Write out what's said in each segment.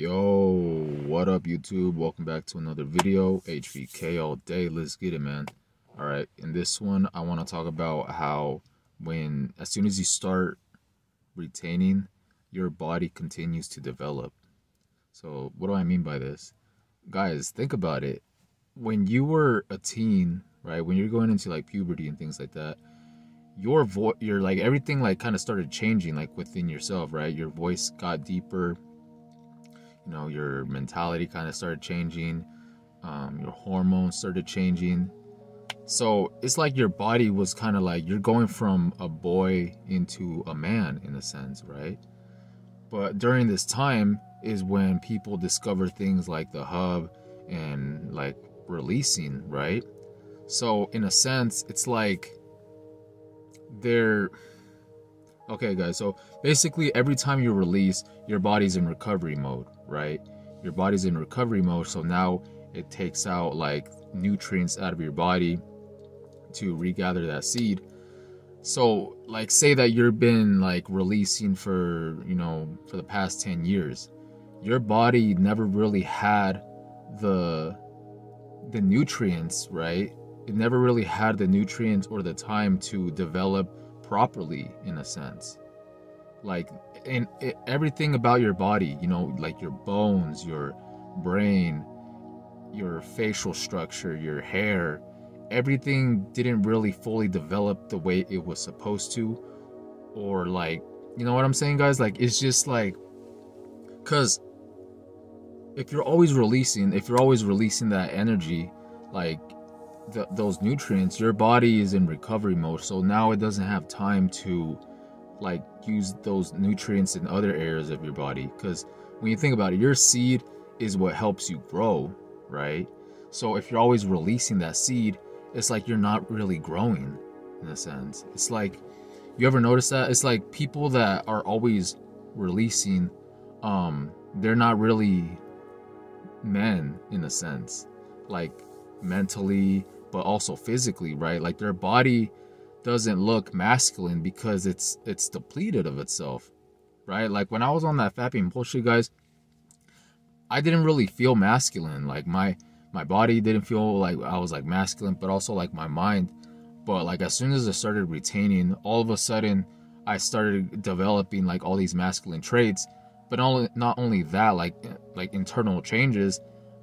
Yo, what up YouTube? Welcome back to another video. HVK all day. Let's get it, man. All right, in this one, I want to talk about how when, as soon as you start retaining, your body continues to develop. So, what do I mean by this? Guys, think about it. When you were a teen, right, when you're going into like puberty and things like that, your voice, your like everything like kind of started changing like within yourself, right? Your voice got deeper, you know your mentality kind of started changing um, your hormones started changing. So it's like your body was kind of like you're going from a boy into a man in a sense right? But during this time is when people discover things like the hub and like releasing right? So in a sense it's like they're okay guys so basically every time you release your body's in recovery mode right? Your body's in recovery mode, so now it takes out like nutrients out of your body to regather that seed. So, like, say that you've been like releasing for you know for the past 10 years, your body never really had the the nutrients, right? It never really had the nutrients or the time to develop properly in a sense. Like it, everything about your body you know like your bones your brain your facial structure your hair everything didn't really fully develop the way it was supposed to. Or like you know what i'm saying guys? Like it's just like because if you're always releasing if you're always releasing that energy like those nutrients your body is in recovery mode so now it doesn't have time to like use those nutrients in other areas of your body because when you think about it your seed is what helps you grow right? So if you're always releasing that seed it's like you're not really growing in a sense. It's like you ever notice that? It's like people that are always releasing um they're not really men in a sense. Like mentally but also physically right like their body doesn't look masculine because it's it's depleted of itself, right? Like when I was on that fapping bullshit, guys, I didn't really feel masculine. Like my my body didn't feel like I was like masculine, but also like my mind. But like as soon as I started retaining, all of a sudden I started developing like all these masculine traits. But only not only that, like like internal changes,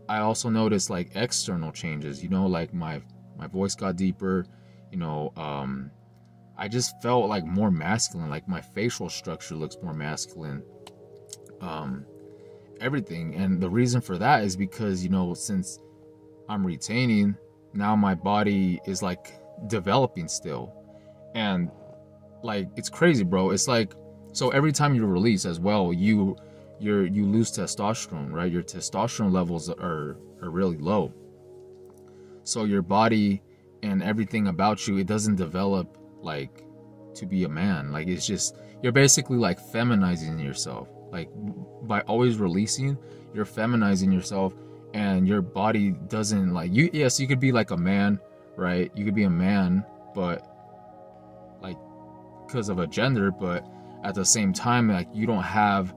I also noticed like external changes. You know, like my my voice got deeper you know, um, I just felt like more masculine. Like my facial structure looks more masculine. Um, everything. And the reason for that is because, you know, since I'm retaining, now my body is like developing still. And like it's crazy, bro. It's like so every time you release as well, you you're you lose testosterone, right? Your testosterone levels are are really low. So your body and everything about you it doesn't develop like to be a man. Like it's just you're basically like feminizing yourself. Like by always releasing you're feminizing yourself and your body doesn't like you yes you could be like a man right? You could be a man but like because of a gender but at the same time like you don't have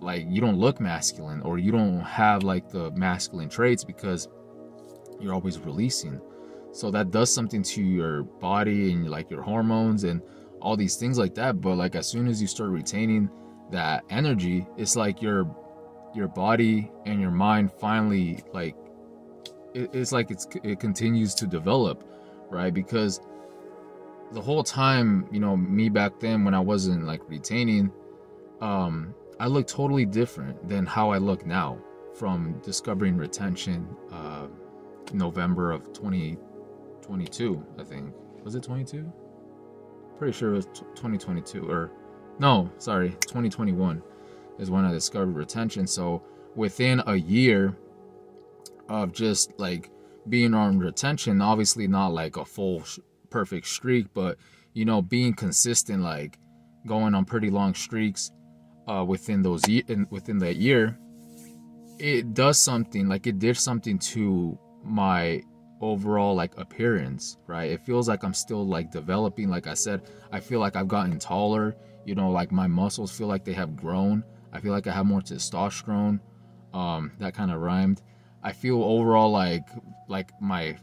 like you don't look masculine or you don't have like the masculine traits because you're always releasing. So that does something to your body and like your hormones and all these things like that. But like as soon as you start retaining that energy it's like your your body and your mind finally like it, it's like it's it continues to develop right? Because the whole time you know me back then when i wasn't like retaining um i looked totally different than how i look now from discovering retention uh november of 2022, I think. Was it 22? Pretty sure it was 2022 or no, sorry, 2021 is when I discovered retention. So within a year of just like being on retention, obviously not like a full perfect streak, but you know, being consistent, like going on pretty long streaks uh, within those ye- within that year, it does something. Like it did something to my overall like appearance, right? It feels like I'm still like developing. Like I said, I feel like I've gotten taller. You know, like my muscles feel like they have grown. I feel like I have more testosterone. Um, that kind of rhymed. I feel overall like like my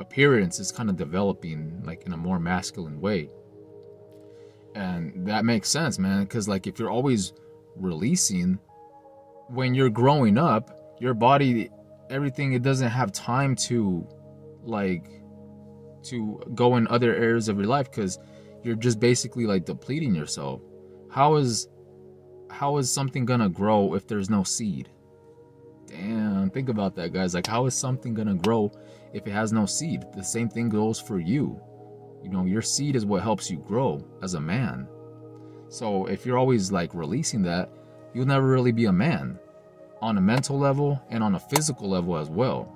appearance is kind of developing like in a more masculine way. And that makes sense, man, cuz like if you're always releasing when you're growing up, your body everything it doesn't have time to like to go in other areas of your life cuz you're just basically like depleting yourself. How is how is something to grow if there's no seed? Damn, think about that, guys. Like, how is something gonna grow if it has no seed? The same thing goes for you. You know, your seed is what helps you grow as a man. So if you're always like releasing that, you'll never really be a man on a mental level and on a physical level as well.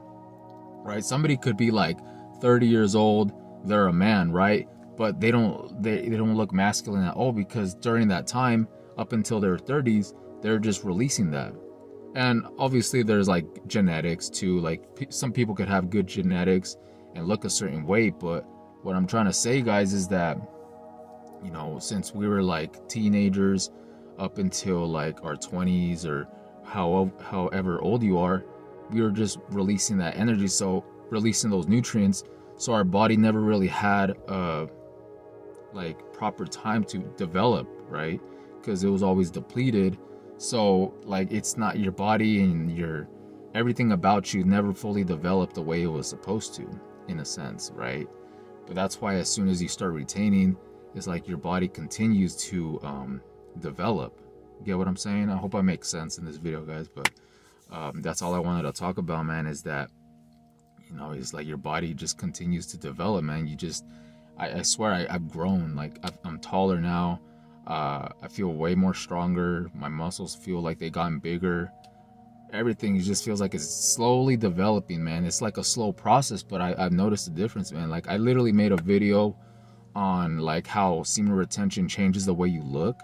Right? Somebody could be like 30 years old, they're a man, right? But they don't they, they don't look masculine at all because during that time, up until their 30s, they're just releasing that and obviously there's like genetics too like some people could have good genetics and look a certain way but what i'm trying to say guys is that you know since we were like teenagers up until like our 20s or how, however old you are we were just releasing that energy so releasing those nutrients so our body never really had a like proper time to develop right because it was always depleted so like it's not your body and your everything about you never fully developed the way it was supposed to, in a sense, right? But that's why as soon as you start retaining, it's like your body continues to um, develop. Get what I'm saying? I hope I make sense in this video, guys. But um, that's all I wanted to talk about, man. Is that you know, it's like your body just continues to develop, man. You just, I, I swear, I, have grown. Like i I'm taller now. Uh, I feel way more stronger. My muscles feel like they gotten bigger. Everything just feels like it's slowly developing, man. It's like a slow process, but I, I've noticed the difference, man. Like I literally made a video on like how semen retention changes the way you look.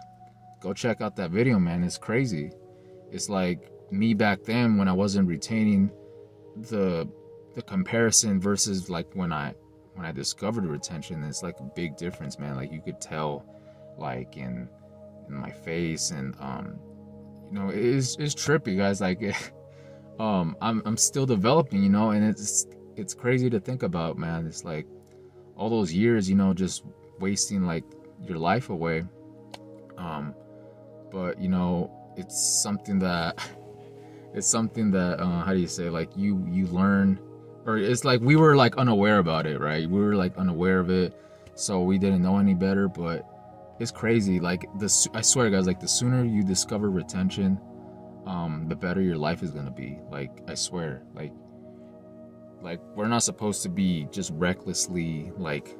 Go check out that video, man. It's crazy. It's like me back then when I wasn't retaining the the comparison versus like when I when I discovered retention. It's like a big difference, man. Like you could tell like in in my face and um you know it's it's trippy guys like um I'm I'm still developing you know and it's it's crazy to think about man it's like all those years you know just wasting like your life away um but you know it's something that it's something that uh, how do you say like you you learn or it's like we were like unaware about it right we were like unaware of it so we didn't know any better but it's crazy. Like this, I swear, guys. Like the sooner you discover retention, um, the better your life is gonna be. Like I swear. Like, like we're not supposed to be just recklessly like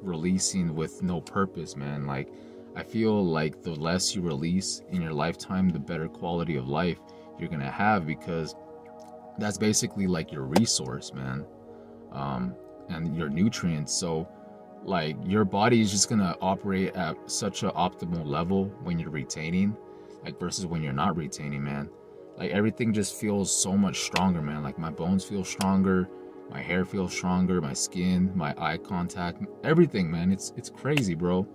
releasing with no purpose, man. Like I feel like the less you release in your lifetime, the better quality of life you're gonna have because that's basically like your resource, man. Um, and your nutrients. So like your body is just gonna operate at such an optimal level when you're retaining like versus when you're not retaining man like everything just feels so much stronger man like my bones feel stronger my hair feels stronger my skin my eye contact everything man it's it's crazy bro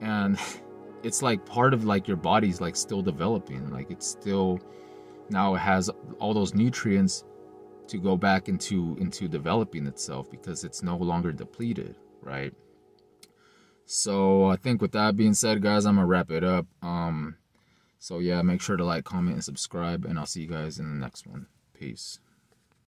and it's like part of like your body's like still developing like it's still now it has all those nutrients to go back into into developing itself because it's no longer depleted right? So I think with that being said, guys, I'm gonna wrap it up. Um, so yeah, make sure to like, comment, and subscribe, and I'll see you guys in the next one. Peace.